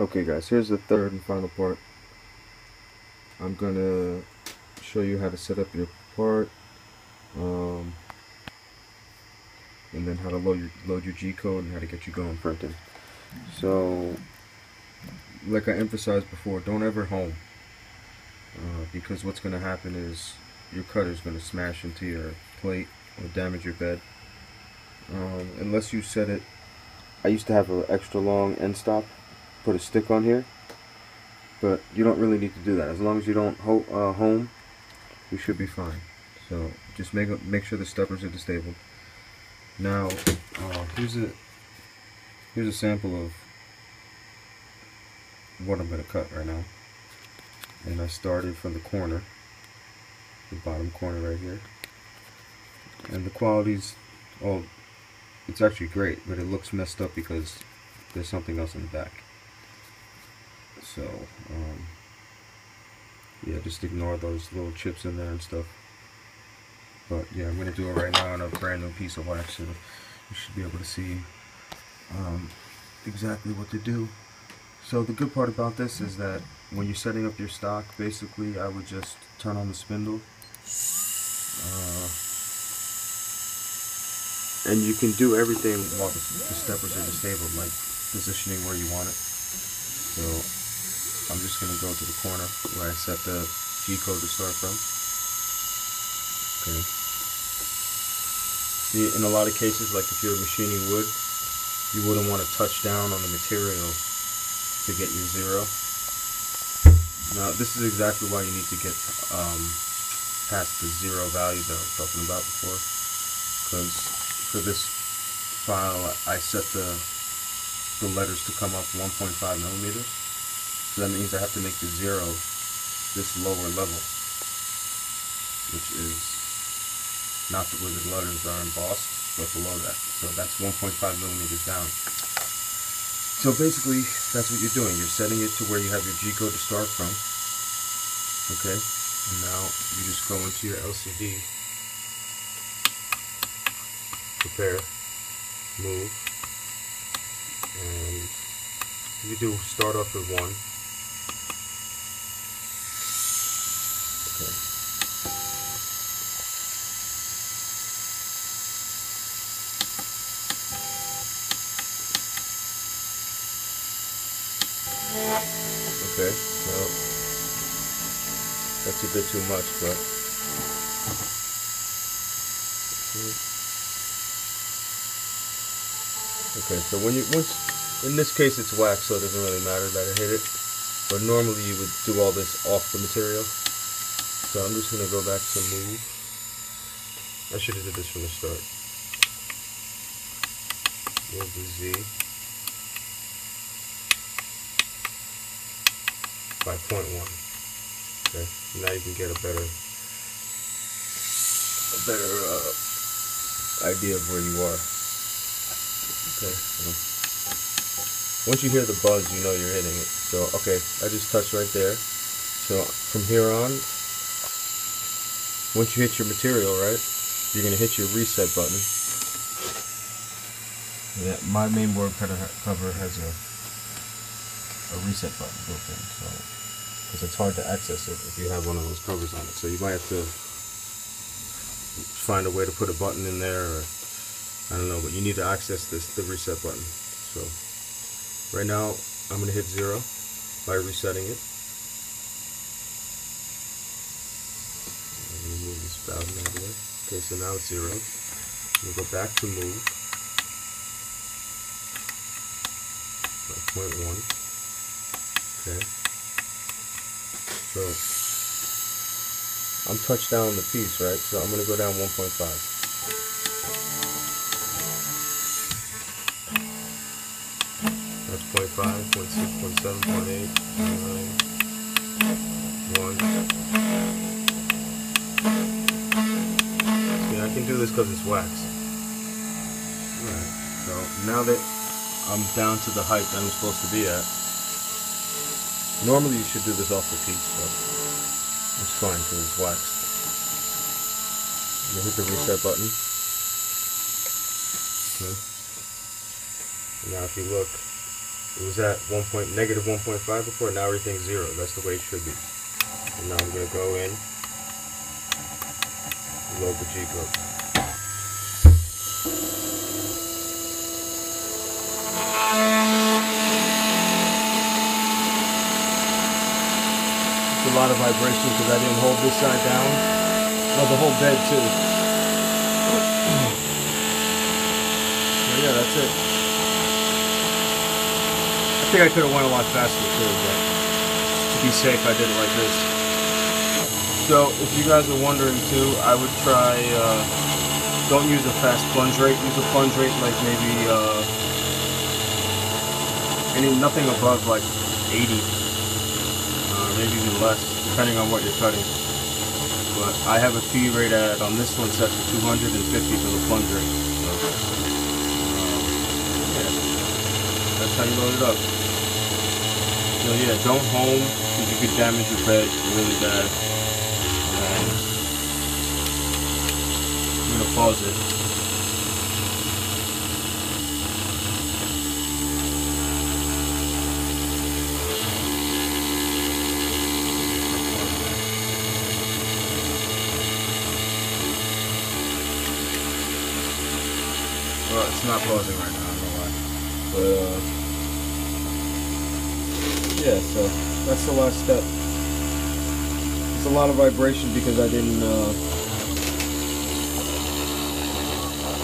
Okay guys, here's the third and final part. I'm gonna show you how to set up your part um, and then how to load your, load your G-code and how to get you going printing. So, like I emphasized before, don't ever home uh, because what's going to happen is your cutter is going to smash into your plate or damage your bed. Um, unless you set it, I used to have an extra long end stop put a stick on here. But you don't really need to do that. As long as you don't ho uh, home you should be fine. So just make make sure the steppers are disabled. Now uh, here's a here's a sample of what I'm gonna cut right now. And I started from the corner the bottom corner right here. And the quality's oh it's actually great but it looks messed up because there's something else in the back so um, yeah just ignore those little chips in there and stuff. But yeah I'm gonna do it right now on a brand new piece of wax so you should be able to see um, exactly what to do. So the good part about this is that when you're setting up your stock basically I would just turn on the spindle. Uh, and you can do everything while the, the steppers are disabled like positioning where you want it. So I'm just going to go to the corner where I set the G code to start from. Okay. See, in a lot of cases, like if you're machining wood, you wouldn't want to touch down on the material to get your zero. Now, this is exactly why you need to get um, past the zero value that I was talking about before. Because for this file, I set the, the letters to come up 1.5 millimeters. So that means I have to make the zero this lower level, which is not where the letters are embossed, but below that. So that's 1.5 millimeters down. So basically, that's what you're doing. You're setting it to where you have your G-code to start from. Okay, and now you just go into your LCD, prepare, move, and you do start off with one, Okay, well, a bit too much, but okay. So when you once in this case it's wax, so it doesn't really matter that I hit it. But normally you would do all this off the material. So I'm just gonna go back to move. I should have did this from the start. Move the Z. by 0.1. Okay, now you can get a better, a better uh, idea of where you are. Okay, once you hear the buzz, you know you're hitting it. So, okay, I just touched right there. So from here on, once you hit your material, right, you're gonna hit your reset button. Yeah, my main board cover has a a reset button built in, so because it's hard to access it if you have one of those covers on it. So you might have to find a way to put a button in there, or I don't know, but you need to access this the reset button. So right now I'm gonna hit zero by resetting it. Move the spouting out of the way. Okay, so now it's zero. We'll go back to move. Point one. Okay. So I'm touched down the piece, right? So I'm gonna go down 1.5. That's 0.5, 0.6, 0.7, 0.8, 0.9, 1. Yeah, I can do this because it's wax. Alright, so now that I'm down to the height that I'm supposed to be at, Normally you should do this off the piece, but it's fine because it's waxed. You hit the reset button. Okay. Now if you look, It was at one point negative 1.5 before. Now everything's zero. That's the way it should be. And now I'm gonna go in, load the G code. a lot of vibration because I didn't hold this side down. Oh, the whole bed too. so yeah, that's it. I think I could have went a lot faster too, but to be safe, I did it like this. So if you guys are wondering too, I would try. Uh, don't use a fast plunge rate. Use a plunge rate like maybe uh, any nothing above like 80 maybe even less, depending on what you're cutting. But I have a feed rate at, on this one set to 250 for the plunge rate. So, um, yeah, that's how you load it up. So yeah, don't home, because you could damage your bed really bad. And I'm to pause it. It's not pausing right now, I don't know why. But, uh, yeah, so that's the last step. It's a lot of vibration because I didn't, uh,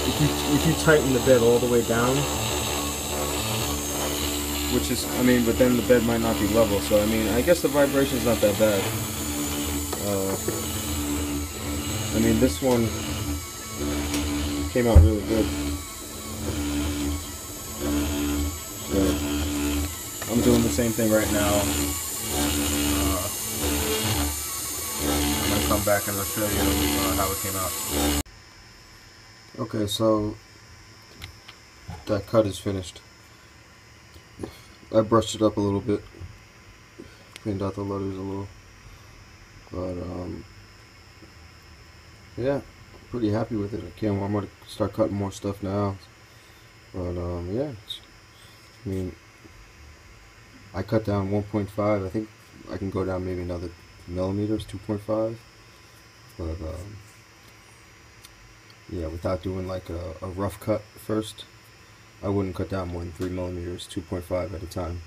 if you, if you tighten the bed all the way down, which is, I mean, but then the bed might not be level, so I mean, I guess the vibration is not that bad. Uh, I mean, this one came out really good. I'm doing the same thing right now. Uh, I'm gonna come back and I'll show you uh, how it came out. Okay, so that cut is finished. I brushed it up a little bit, cleaned out the letters a little, but um, yeah, pretty happy with it. I can't. I'm gonna start cutting more stuff now, but um, yeah, I mean. I cut down 1.5. I think I can go down maybe another millimeters, 2.5. But um, yeah, without doing like a, a, rough cut first, I wouldn't cut down more than 3 millimeters, 2.5 at a time.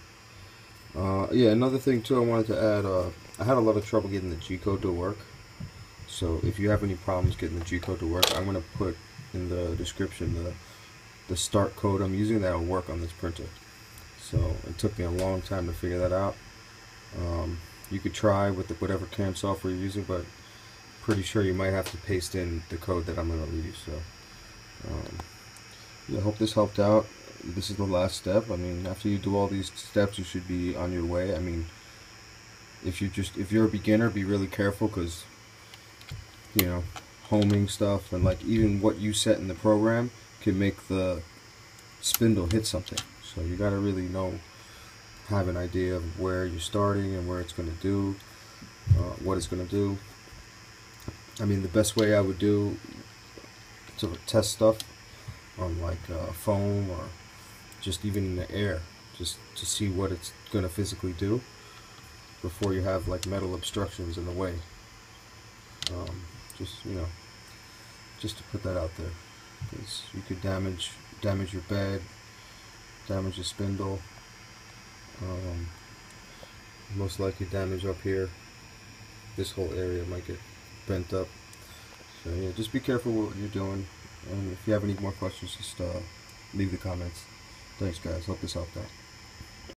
Uh, yeah, another thing too I wanted to add, uh, I had a lot of trouble getting the G-code to work. So if you have any problems getting the G-code to work, I'm going to put in the description the, the start code I'm using that will work on this printer. So it took me a long time to figure that out. Um, you could try with the, whatever CAM software you're using, but pretty sure you might have to paste in the code that I'm going to leave you. So um, yeah, I hope this helped out. This is the last step. I mean, after you do all these steps, you should be on your way. I mean, if you just if you're a beginner, be really careful because you know homing stuff and like even what you set in the program can make the spindle hit something. So you got to really know, have an idea of where you're starting and where it's going to do, uh, what it's going to do. I mean, the best way I would do to test stuff on like uh, foam or just even in the air, just to see what it's going to physically do before you have like metal obstructions in the way. Um, just you know, just to put that out there, because you could damage damage your bed, damage the spindle. Um, most likely damage up here. This whole area might get bent up. So yeah, just be careful what you're doing. And if you have any more questions, just uh, leave the comments. Thanks guys. Hope this helped out.